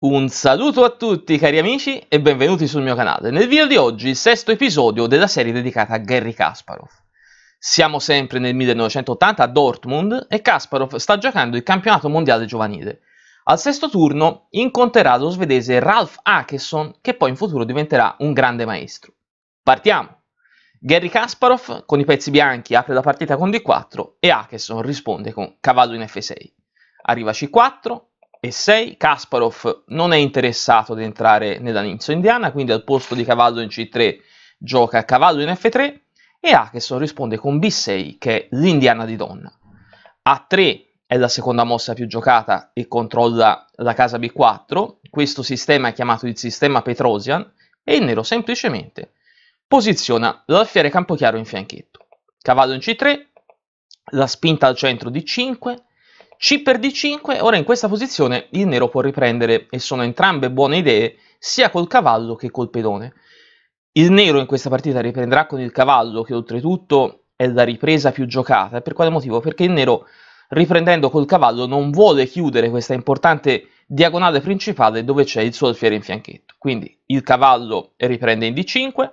Un saluto a tutti cari amici e benvenuti sul mio canale. Nel video di oggi il sesto episodio della serie dedicata a Garry Kasparov. Siamo sempre nel 1980 a Dortmund e Kasparov sta giocando il campionato mondiale giovanile. Al sesto turno incontrerà lo svedese Ralph Akeson che poi in futuro diventerà un grande maestro. Partiamo! Garry Kasparov con i pezzi bianchi apre la partita con D4 e Akeson risponde con cavallo in F6. Arriva C4, e 6. Kasparov non è interessato ad entrare nella ninza indiana, quindi al posto di cavallo in C3 gioca cavallo in F3 e Akeson risponde con B6 che è l'indiana di donna. A3 è la seconda mossa più giocata e controlla la casa B4, questo sistema è chiamato il sistema Petrosian e il nero semplicemente posiziona l'alfiere campochiaro in fianchetto. Cavallo in C3, la spinta al centro di 5, c per d5, ora in questa posizione il nero può riprendere, e sono entrambe buone idee, sia col cavallo che col pedone. Il nero in questa partita riprenderà con il cavallo, che oltretutto è la ripresa più giocata. Per quale motivo? Perché il nero, riprendendo col cavallo, non vuole chiudere questa importante diagonale principale dove c'è il suo alfiere in fianchetto. Quindi il cavallo riprende in d5,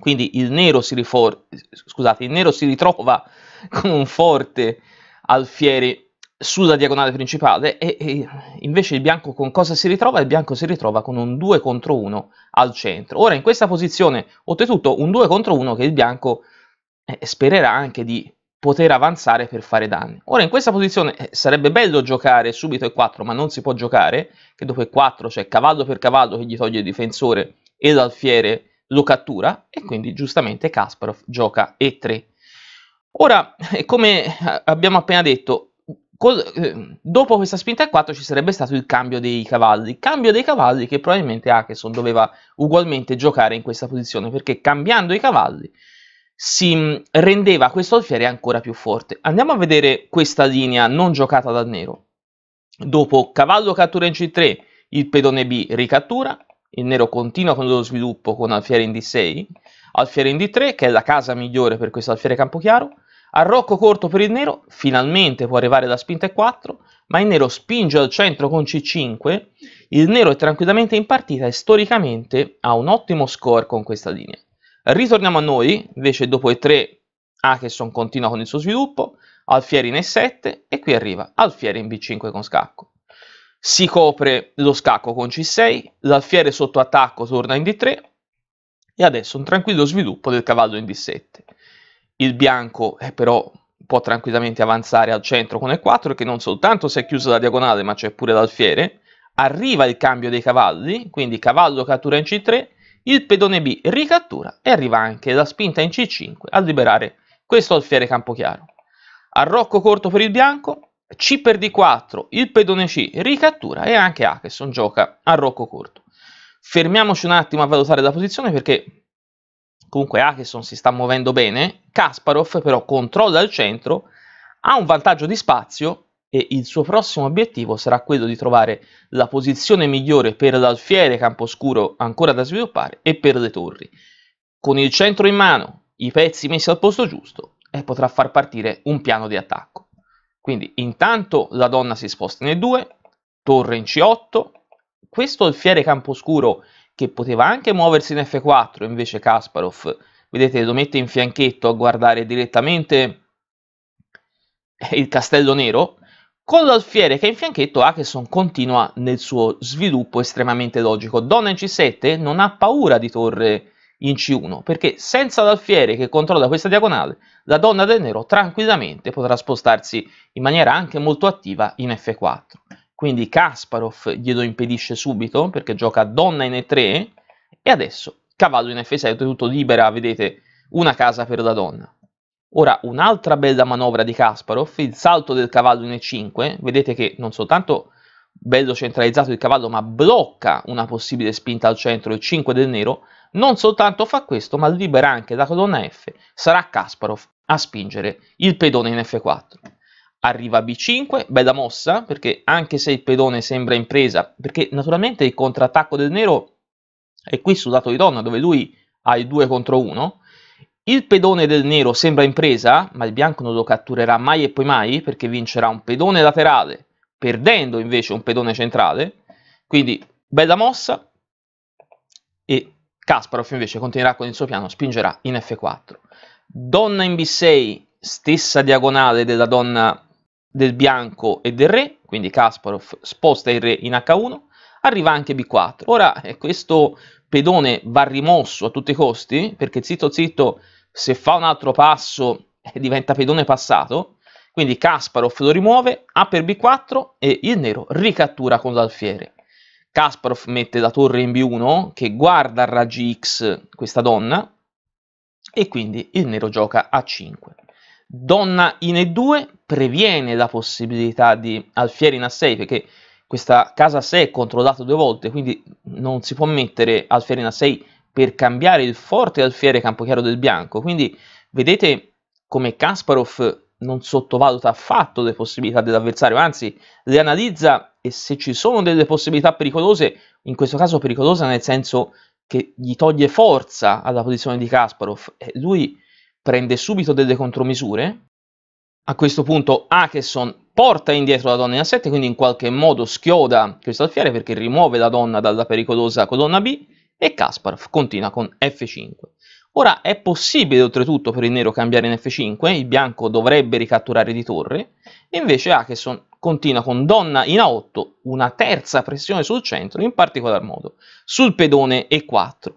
quindi il nero si, scusate, il nero si ritrova con un forte alfiere sulla diagonale principale e, e, invece il bianco con cosa si ritrova? Il bianco si ritrova con un 2 contro 1 al centro. Ora in questa posizione, oltretutto un 2 contro 1 che il bianco eh, spererà anche di poter avanzare per fare danni. Ora in questa posizione eh, sarebbe bello giocare subito e 4 ma non si può giocare, che dopo e 4 c'è cavallo per cavallo che gli toglie il difensore e l'alfiere lo cattura e quindi giustamente Kasparov gioca E3. Ora, come abbiamo appena detto, Col, eh, dopo questa spinta a 4 ci sarebbe stato il cambio dei cavalli, cambio dei cavalli che probabilmente Akeson doveva ugualmente giocare in questa posizione perché cambiando i cavalli si mm, rendeva questo alfiere ancora più forte. Andiamo a vedere questa linea non giocata dal nero. Dopo cavallo cattura in C3, il pedone B ricattura, il nero continua con lo sviluppo con alfiere in D6, alfiere in D3 che è la casa migliore per questo alfiere campo chiaro, Arrocco corto per il nero, finalmente può arrivare la spinta E4, ma il nero spinge al centro con C5, il nero è tranquillamente in partita e storicamente ha un ottimo score con questa linea. Ritorniamo a noi, invece dopo E3 Akeson continua con il suo sviluppo, alfiere in E7 e qui arriva alfiere in B5 con scacco. Si copre lo scacco con C6, l'alfiere sotto attacco torna in D3 e adesso un tranquillo sviluppo del cavallo in D7. Il bianco eh, però può tranquillamente avanzare al centro con E4 che non soltanto si è chiusa la diagonale ma c'è pure l'alfiere. Arriva il cambio dei cavalli, quindi cavallo cattura in C3, il pedone B ricattura e arriva anche la spinta in C5 a liberare questo alfiere campochiaro. Arrocco corto per il bianco, C per D4, il pedone C ricattura e anche Akeson gioca a rocco corto. Fermiamoci un attimo a valutare la posizione perché comunque Akeson si sta muovendo bene, Kasparov però controlla il centro, ha un vantaggio di spazio e il suo prossimo obiettivo sarà quello di trovare la posizione migliore per l'alfiere camposcuro ancora da sviluppare e per le torri. Con il centro in mano, i pezzi messi al posto giusto e potrà far partire un piano di attacco. Quindi intanto la donna si sposta in E2, torre in C8, questo alfiere camposcuro che poteva anche muoversi in F4, invece Kasparov, vedete, lo mette in fianchetto a guardare direttamente il castello nero, con l'alfiere che è in fianchetto Akeson continua nel suo sviluppo estremamente logico. Donna in C7 non ha paura di torre in C1, perché senza l'alfiere che controlla questa diagonale, la donna del nero tranquillamente potrà spostarsi in maniera anche molto attiva in F4 quindi Kasparov glielo impedisce subito perché gioca donna in E3 e adesso cavallo in F6, oltretutto libera, vedete, una casa per la donna. Ora, un'altra bella manovra di Kasparov, il salto del cavallo in E5, vedete che non soltanto bello centralizzato il cavallo, ma blocca una possibile spinta al centro, il 5 del nero, non soltanto fa questo, ma libera anche la colonna F, sarà Kasparov a spingere il pedone in F4 arriva a B5, bella mossa, perché anche se il pedone sembra in presa, perché naturalmente il contrattacco del nero è qui sul lato di donna, dove lui ha il 2 contro 1, il pedone del nero sembra in presa, ma il bianco non lo catturerà mai e poi mai, perché vincerà un pedone laterale, perdendo invece un pedone centrale, Quindi, bella mossa, e Kasparov invece continuerà con il suo piano, spingerà in F4. Donna in B6, stessa diagonale della donna del bianco e del re, quindi Kasparov sposta il re in H1, arriva anche B4. Ora eh, questo pedone va rimosso a tutti i costi, perché zitto zitto se fa un altro passo eh, diventa pedone passato, quindi Kasparov lo rimuove, A per B4 e il nero ricattura con l'alfiere. Kasparov mette la torre in B1 che guarda a raggi X questa donna e quindi il nero gioca a 5. Donna in E2 previene la possibilità di alfiere in A6 perché questa casa 6 è controllata due volte, quindi non si può mettere alfiere in A6 per cambiare il forte alfiere campo chiaro del bianco. Quindi vedete come Kasparov non sottovaluta affatto le possibilità dell'avversario, anzi le analizza e se ci sono delle possibilità pericolose, in questo caso pericolose nel senso che gli toglie forza alla posizione di Kasparov, lui prende subito delle contromisure. A questo punto Akeson porta indietro la donna in A7, quindi in qualche modo schioda questo alfiere perché rimuove la donna dalla pericolosa colonna B e Kasparov continua con F5. Ora è possibile oltretutto per il nero cambiare in F5, il bianco dovrebbe ricatturare di torre, invece Akeson continua con donna in A8, una terza pressione sul centro, in particolar modo sul pedone E4.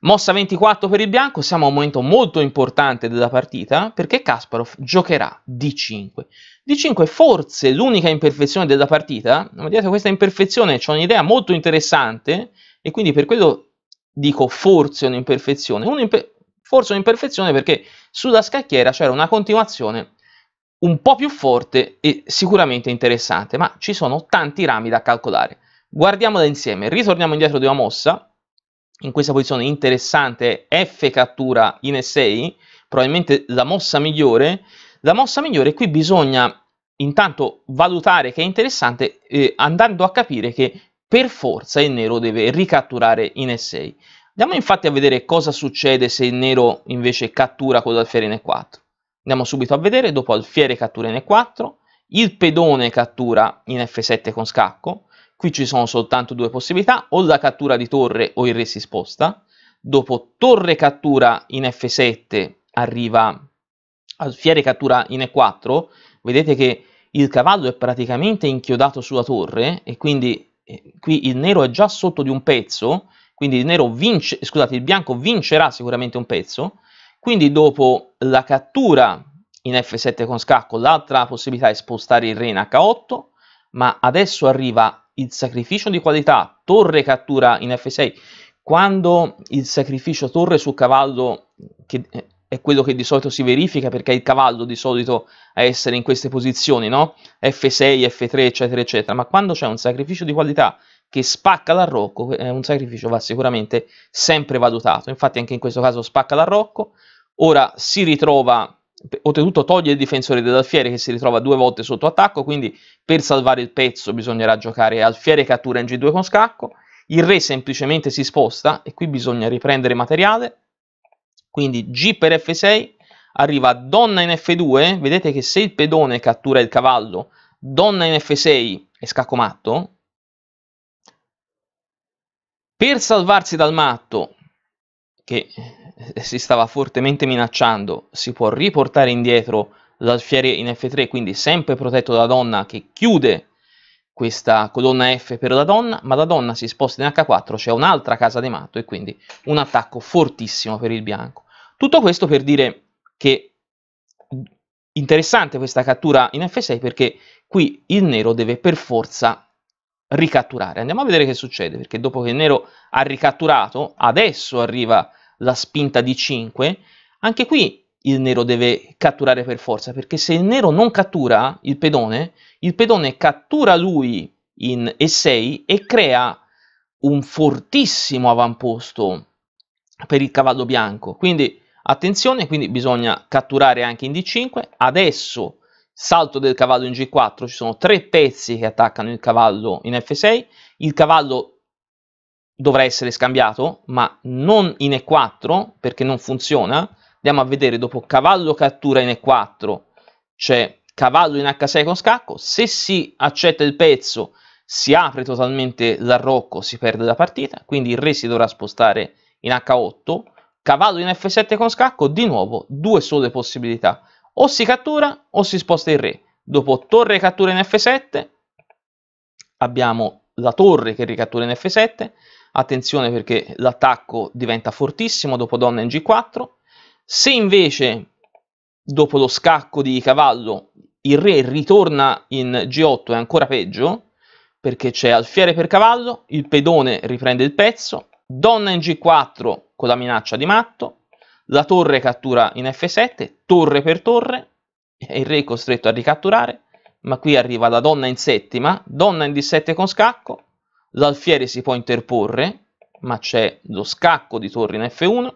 Mossa 24 per il bianco, siamo a un momento molto importante della partita perché Kasparov giocherà D5. D5 è forse l'unica imperfezione della partita, ma dietro questa imperfezione c'è un'idea molto interessante e quindi per quello dico forse un'imperfezione. Un'imper forse un'imperfezione perché sulla scacchiera c'era una continuazione un po' più forte e sicuramente interessante, ma ci sono tanti rami da calcolare. Guardiamola insieme, ritorniamo indietro di una mossa, in questa posizione interessante F cattura in E6, probabilmente la mossa migliore. La mossa migliore qui bisogna intanto valutare che è interessante eh, andando a capire che per forza il nero deve ricatturare in E6. Andiamo infatti a vedere cosa succede se il nero invece cattura con l'alfiere in E4. Andiamo subito a vedere, dopo alfiere cattura in E4, il pedone cattura in F7 con scacco, qui ci sono soltanto due possibilità, o la cattura di torre o il re si sposta, dopo torre cattura in F7 arriva alfiere cattura in E4, vedete che il cavallo è praticamente inchiodato sulla torre e quindi eh, qui il nero è già sotto di un pezzo, quindi il, vince, scusate, il bianco vincerà sicuramente un pezzo, quindi dopo la cattura in F7 con scacco, l'altra possibilità è spostare il re in H8, ma adesso arriva il sacrificio di qualità, torre cattura in F6, quando il sacrificio torre su cavallo, che è quello che di solito si verifica perché è il cavallo di solito a essere in queste posizioni, no? F6, F3, eccetera, eccetera, ma quando c'è un sacrificio di qualità che spacca l'arrocco, è un sacrificio va sicuramente sempre valutato. Infatti anche in questo caso spacca l'arrocco, ora si ritrova, oltretutto toglie il difensore dell'alfiere che si ritrova due volte sotto attacco, quindi per salvare il pezzo bisognerà giocare alfiere cattura in G2 con scacco, il re semplicemente si sposta e qui bisogna riprendere materiale, quindi G per F6, arriva donna in F2, vedete che se il pedone cattura il cavallo, donna in F6 e scacco matto, per salvarsi dal matto, che eh, si stava fortemente minacciando, si può riportare indietro l'alfiere in F3, quindi sempre protetto dalla donna che chiude questa colonna F per la donna, ma la donna si sposta in H4, c'è un'altra casa di matto e quindi un attacco fortissimo per il bianco. Tutto questo per dire che interessante questa cattura in F6 perché qui il nero deve per forza ricatturare. Andiamo a vedere che succede, perché dopo che il nero ha ricatturato, adesso arriva la spinta di 5, anche qui il nero deve catturare per forza, perché se il nero non cattura il pedone, il pedone cattura lui in E6 e crea un fortissimo avamposto per il cavallo bianco. Quindi attenzione, quindi bisogna catturare anche in D5. Adesso salto del cavallo in G4, ci sono tre pezzi che attaccano il cavallo in F6. Il cavallo dovrà essere scambiato, ma non in E4 perché non funziona. Andiamo a vedere dopo cavallo cattura in E4 c'è cavallo in H6 con scacco. Se si accetta il pezzo si apre totalmente l'arrocco, si perde la partita, quindi il re si dovrà spostare in H8, cavallo in F7 con scacco, di nuovo due sole possibilità, o si cattura o si sposta il re. Dopo torre cattura in F7, abbiamo la torre che ricattura in F7, attenzione perché l'attacco diventa fortissimo dopo donna in G4, se invece dopo lo scacco di cavallo il re ritorna in G8 è ancora peggio, perché c'è alfiere per cavallo, il pedone riprende il pezzo, donna in G4 con la minaccia di matto, la torre cattura in F7, torre per torre, e il re è costretto a ricatturare, ma qui arriva la donna in settima, donna in D7 con scacco, l'alfiere si può interporre, ma c'è lo scacco di torre in F1,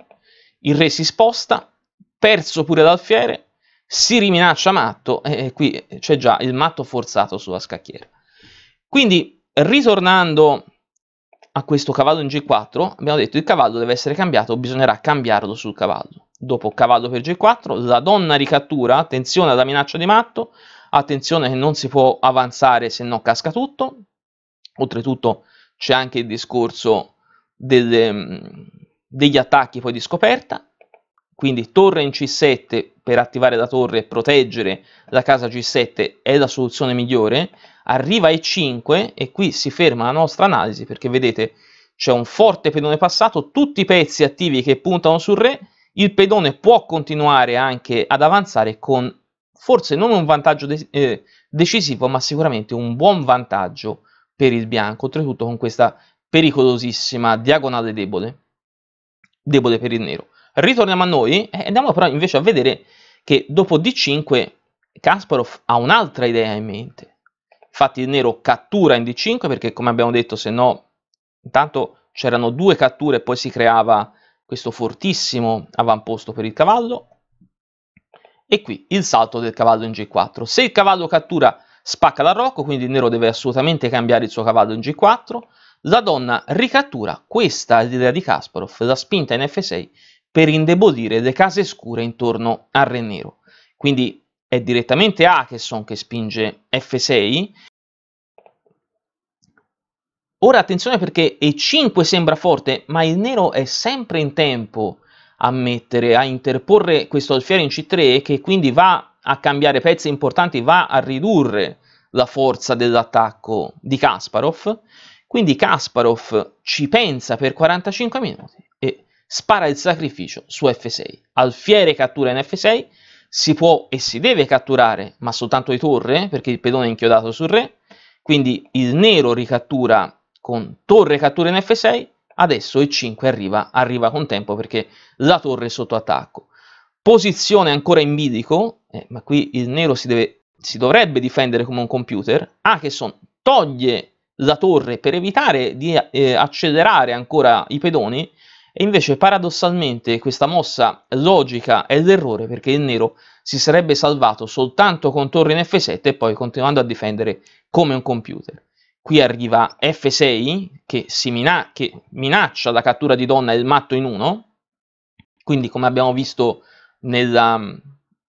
il re si sposta, perso pure l'alfiere, si riminaccia matto e qui c'è già il matto forzato sulla scacchiera. Quindi, ritornando a questo cavallo in G4, abbiamo detto il cavallo deve essere cambiato, bisognerà cambiarlo sul cavallo. Dopo cavallo per G4, la donna ricattura, attenzione alla minaccia di matto, attenzione che non si può avanzare se no casca tutto. Oltretutto c'è anche il discorso delle, degli attacchi poi di scoperta, quindi torre in C7 per attivare la torre e proteggere la casa G7 è la soluzione migliore, arriva E5 e qui si ferma la nostra analisi perché vedete c'è un forte pedone passato, tutti i pezzi attivi che puntano sul re, il pedone può continuare anche ad avanzare con forse non un vantaggio de eh, decisivo ma sicuramente un buon vantaggio per il bianco, oltretutto con questa pericolosissima diagonale debole, debole per il nero. Ritorniamo a noi e andiamo però invece a vedere che dopo D5 Kasparov ha un'altra idea in mente. Infatti il nero cattura in D5 perché come abbiamo detto se no intanto c'erano due catture e poi si creava questo fortissimo avamposto per il cavallo. E qui il salto del cavallo in G4. Se il cavallo cattura spacca l'arrocco, quindi il nero deve assolutamente cambiare il suo cavallo in G4. La donna ricattura, questa è l'idea di Kasparov, la spinta in F6 per indebolire le case scure intorno al re nero. Quindi è direttamente Acheson che spinge F6. Ora attenzione perché E5 sembra forte, ma il nero è sempre in tempo a mettere, a interporre questo alfiere in C3 che quindi va a cambiare pezzi importanti, va a ridurre la forza dell'attacco di Kasparov. Quindi Kasparov ci pensa per 45 minuti spara il sacrificio su F6. Alfiere cattura in F6, si può e si deve catturare, ma soltanto di torre, perché il pedone è inchiodato sul re, quindi il nero ricattura con torre cattura in F6, adesso E5 arriva, arriva con tempo perché la torre è sotto attacco. Posizione ancora in bilico, eh, ma qui il nero si, deve, si dovrebbe difendere come un computer, Acheson toglie la torre per evitare di eh, accelerare ancora i pedoni, e invece paradossalmente questa mossa logica è l'errore perché il nero si sarebbe salvato soltanto con torre in F7 e poi continuando a difendere come un computer. Qui arriva F6 che, mina che minaccia la cattura di donna e il matto in 1, quindi come abbiamo visto nella mm,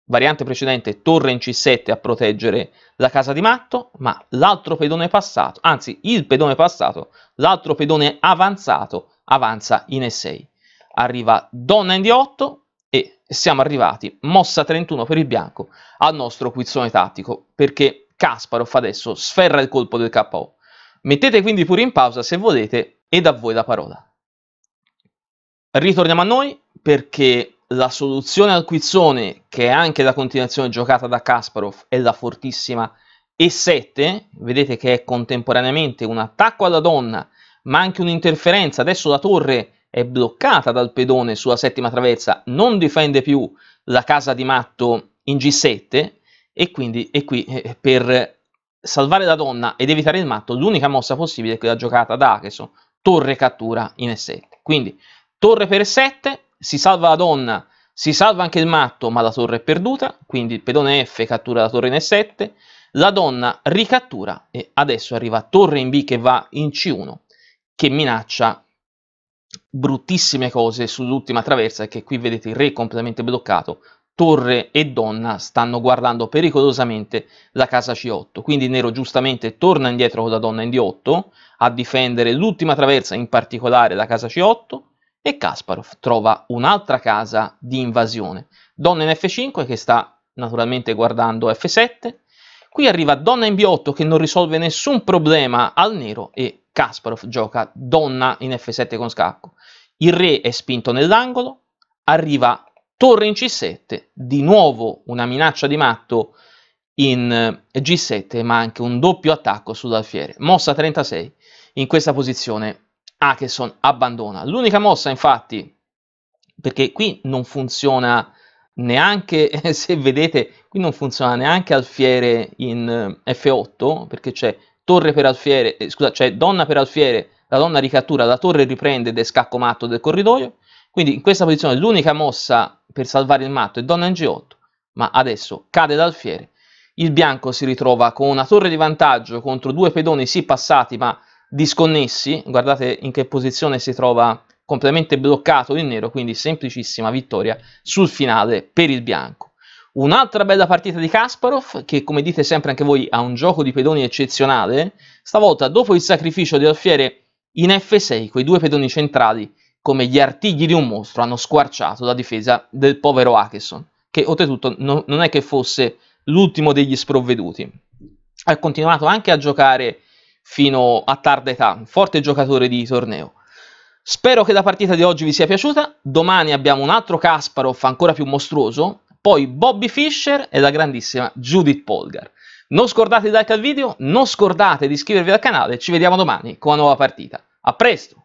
variante precedente torre in C7 a proteggere la casa di matto, ma l'altro pedone passato, anzi il pedone passato, l'altro pedone avanzato avanza in E6. Arriva donna in D8 e siamo arrivati, mossa 31 per il bianco, al nostro quizzone tattico, perché Kasparov adesso sferra il colpo del KO. Mettete quindi pure in pausa se volete ed a voi la parola. Ritorniamo a noi perché la soluzione al quizzone, che è anche la continuazione giocata da Kasparov, è la fortissima E7, vedete che è contemporaneamente un attacco alla donna ma anche un'interferenza. Adesso la torre è bloccata dal pedone sulla settima traversa, non difende più la casa di matto in G7 e quindi è qui eh, per salvare la donna ed evitare il matto l'unica mossa possibile è quella giocata da Acheso, torre cattura in E7. Quindi torre per E7, si salva la donna, si salva anche il matto ma la torre è perduta, quindi il pedone F cattura la torre in E7, la donna ricattura e adesso arriva torre in B che va in C1 che minaccia bruttissime cose sull'ultima traversa, che qui vedete il re completamente bloccato, torre e donna stanno guardando pericolosamente la casa C8, quindi nero giustamente torna indietro con la donna in D8 a difendere l'ultima traversa, in particolare la casa C8, e Kasparov trova un'altra casa di invasione, donna in F5 che sta naturalmente guardando F7, qui arriva donna in B8 che non risolve nessun problema al nero e Kasparov gioca donna in F7 con scacco, il re è spinto nell'angolo, arriva torre in C7, di nuovo una minaccia di matto in eh, G7 ma anche un doppio attacco sull'alfiere, mossa 36, in questa posizione Akeson abbandona. L'unica mossa, infatti, perché qui non funziona neanche, se vedete, qui non funziona neanche alfiere in eh, F8, perché c'è torre per alfiere, eh, scusa, c'è donna per alfiere, la donna ricattura, la torre riprende ed è scacco matto del corridoio, quindi in questa posizione l'unica mossa per salvare il matto è donna in G8, ma adesso cade l'alfiere, il bianco si ritrova con una torre di vantaggio contro due pedoni sì passati ma disconnessi, guardate in che posizione si trova completamente bloccato il nero, quindi semplicissima vittoria sul finale per il bianco. Un'altra bella partita di Kasparov, che come dite sempre anche voi ha un gioco di pedoni eccezionale, stavolta dopo il sacrificio di Alfiere in F6, quei due pedoni centrali, come gli artigli di un mostro, hanno squarciato la difesa del povero Akeson, che oltretutto no, non è che fosse l'ultimo degli sprovveduti. Ha continuato anche a giocare fino a tarda età, un forte giocatore di torneo. Spero che la partita di oggi vi sia piaciuta, domani abbiamo un altro Kasparov ancora più mostruoso, poi Bobby Fischer e la grandissima Judith Polgar. Non scordate di like al video, non scordate di iscrivervi al canale, ci vediamo domani con una nuova partita. A presto!